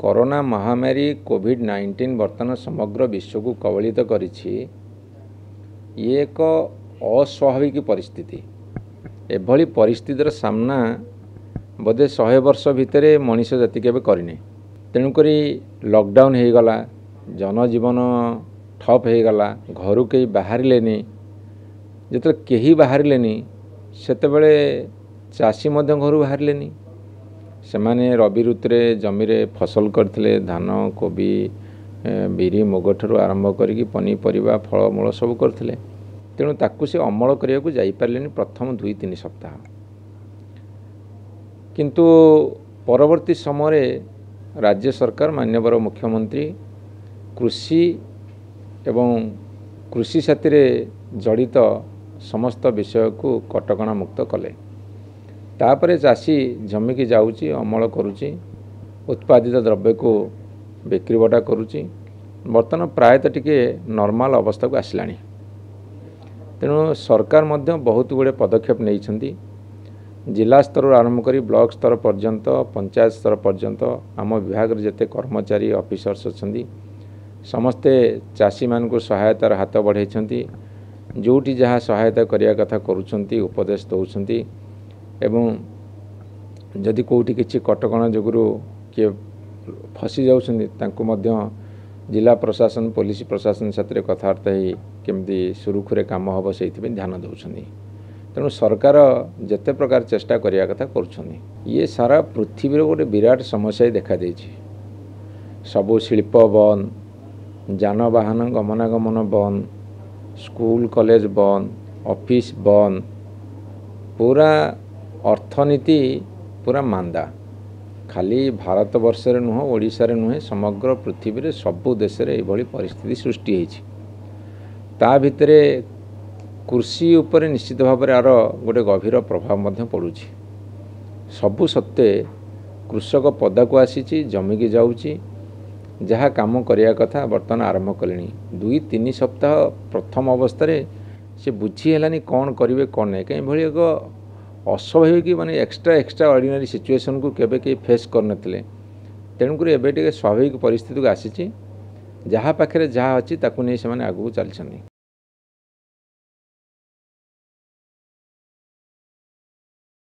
Corona ମହାମାରୀ Covid nineteen ବର୍ତ୍ତମାନ ସମଗ୍ର ବିଶ୍ୱକୁ କବଳିତ କରିଛି। ଇଏ ଏକ ଅସ୍ୱାଭାବିକ ପରିସ୍ଥିତି। ଏଭଳି ପରିସ୍ଥିତିର ସାମ୍ନା ବୋଧେ ଶହେ ବର୍ଷ ଭିତରେ ମଣିଷ ଜାତି କେବେ କରିନି। ତେଣୁକରି ଲକଡାଉନ୍ ହେଇଗଲା ଜନଜୀବନ ଠପ୍ ହେଇଗଲା ଘରୁ କେହି ବାହାରିଲେନି ଯେତେବେଳେ କେହି ବାହାରିଲେନି ସେତେବେଳେ ଚାଷୀ ମଧ୍ୟ ଘରୁ ବାହାରିଲେନି ସେମାନେ ରବି ଋତୁରେ ଜମିରେ ଫସଲ କରିଥିଲେ ଧାନ କୋବି ବିରି ମୁଗଠାରୁ ଆରମ୍ଭ କରିକି ପନିପରିବା ଫଳମୂଳ ସବୁ କରିଥିଲେ। ତେଣୁ ତାକୁ ସେ ଅମଳ କରିବାକୁ ଯାଇପାରିଲେନି ପ୍ରଥମ ଦୁଇ ତିନି ସପ୍ତାହ। କିନ୍ତୁ ପରବର୍ତ୍ତୀ ସମୟରେ ରାଜ୍ୟ ସରକାର ମାନ୍ୟବର ମୁଖ୍ୟମନ୍ତ୍ରୀ କୃଷି ଏବଂ କୃଷି ସାଥିରେ ଜଡ଼ିତ ସମସ୍ତ ବିଷୟକୁ କଟକଣା ମୁକ୍ତ କଲେ। ତାପରେ ଚାଷୀ ଜମିକି ଯାଉଛି ଅମଳ କରୁଛି ଉତ୍ପାଦିତ ଦ୍ରବ୍ୟକୁ ବିକ୍ରି ବଟା କରୁଛି। ବର୍ତ୍ତମାନ ପ୍ରାୟତଃ ଟିକେ ନର୍ମାଲ ଅବସ୍ଥାକୁ ଆସିଲାଣି। ତେଣୁ ସରକାର ମଧ୍ୟ ବହୁତ ଗୁଡ଼ିଏ ପଦକ୍ଷେପ ନେଇଛନ୍ତି। ଜିଲ୍ଲା ସ୍ତରରୁ ଆରମ୍ଭ କରି ବ୍ଲକ ସ୍ତର ପର୍ଯ୍ୟନ୍ତ ପଞ୍ଚାୟତ ସ୍ତର ପର୍ଯ୍ୟନ୍ତ ଆମ ବିଭାଗରେ ଯେତେ କର୍ମଚାରୀ ଅଫିସର୍ସ ଅଛନ୍ତି ସମସ୍ତେ ଚାଷୀମାନଙ୍କୁ ସହାୟତାର ହାତ ବଢ଼ାଇଛନ୍ତି। ଯେଉଁଠି ଯାହା ସହାୟତା କରିବା କଥା କରୁଛନ୍ତି ଉପଦେଶ ଦେଉଛନ୍ତି ଏବଂ ଯଦି କେଉଁଠି କିଛି କଟକଣା ଯୋଗୁଁ କିଏ ଫସି ଯାଉଛନ୍ତି ତାଙ୍କୁ ମଧ୍ୟ ଜିଲ୍ଲା ପ୍ରଶାସନ ପୋଲିସ ପ୍ରଶାସନ ସାଥିରେ କଥାବାର୍ତ୍ତା ହେଇ କେମିତି ସୁରୁଖୁରୁରେ କାମ ହେବ ସେଇଥିପାଇଁ ଧ୍ୟାନ ଦେଉଛନ୍ତି ତେଣୁ ସରକାର ଯେତେ ପ୍ରକାର ଚେଷ୍ଟା କରିବା କଥା କରୁଛନ୍ତି ଇଏ ସାରା ପୃଥିବୀର ଗୋଟେ ବିରାଟ ସମସ୍ୟା ଦେଖାଦେଇଛି ସବୁ ଶିଳ୍ପ ବନ୍ଦ ଯାନବାହନ ଗମନାଗମନ ବନ୍ଦ ସ୍କୁଲ କଲେଜ ବନ୍ଦ ଅଫିସ ବନ୍ଦ ପୁରା ଅର୍ଥନୀତି ପୁରା ମାନ୍ଦା। ଖାଲି ଭାରତବର୍ଷରେ ନୁହଁ ଓଡ଼ିଶାରେ ନୁହେଁ ସମଗ୍ର ପୃଥିବୀରେ ସବୁ ଦେଶରେ ଏଇଭଳି ପରିସ୍ଥିତି ସୃଷ୍ଟି ହେଇଛି। ତା ଭିତରେ କୃଷି ଉପରେ ନିଶ୍ଚିତ ଭାବରେ ଆର ଗୋଟେ ଗଭୀର ପ୍ରଭାବ ମଧ୍ୟ ପଡ଼ୁଛି। ସବୁ ସତ୍ତ୍ୱେ କୃଷକ ପଦାକୁ ଆସିଛି ଜମିକି ଯାଉଛି ଯାହା କାମ କରିବା କଥା ବର୍ତ୍ତମାନ ଆରମ୍ଭ କଲେଣି। ଦୁଇ ତିନି ସପ୍ତାହ ପ୍ରଥମ ଅବସ୍ଥାରେ ସେ ବୁଝି ହେଲାନି କ'ଣ କରିବେ କ'ଣ ନାହିଁ। କାହିଁ ଏଭଳି ଏକ ଅସ୍ୱାଭାବିକ ମାନେ ଏକ୍ସଟ୍ରା ଏକ୍ସଟ୍ରା ଅର୍ଡ଼ିନାରୀ ସିଚୁଏସନ୍କୁ କେବେ କେହି ଫେସ୍ କରିନଥିଲେ। ତେଣୁକରି ଏବେ ଟିକେ ସ୍ୱାଭାବିକ ପରିସ୍ଥିତିକୁ ଆସିଛି। ଯାହା ପାଖରେ ଯାହା ଅଛି ତାକୁ ନେଇ ସେମାନେ ଆଗକୁ ଚାଲିଛନ୍ତି।